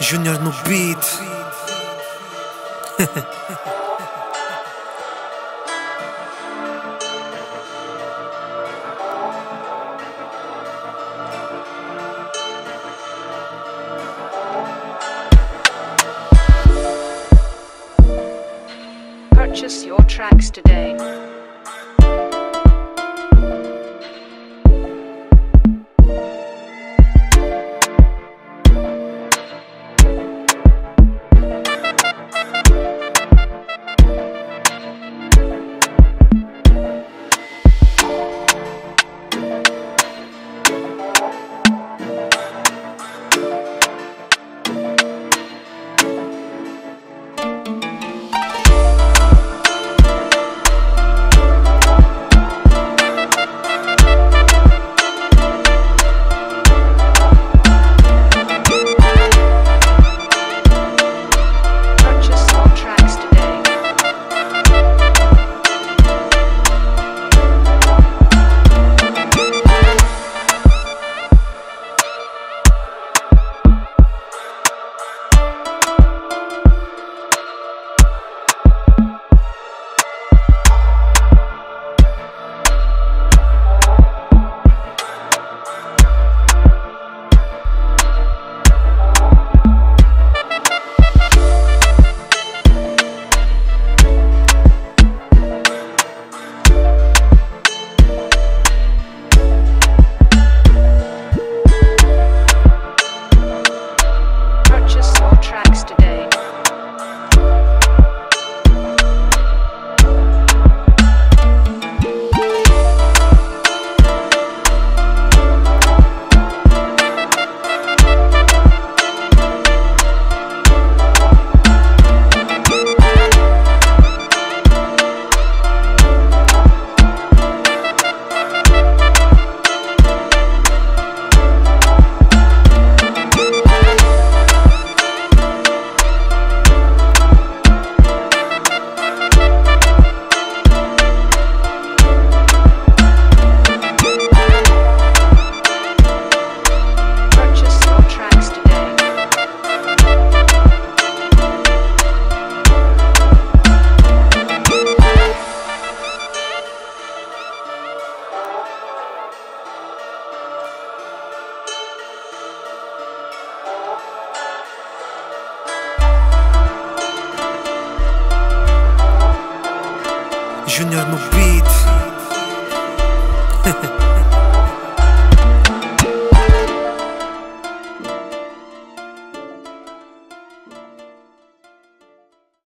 Junior no beat. Purchase your tracks today. Junior no beat.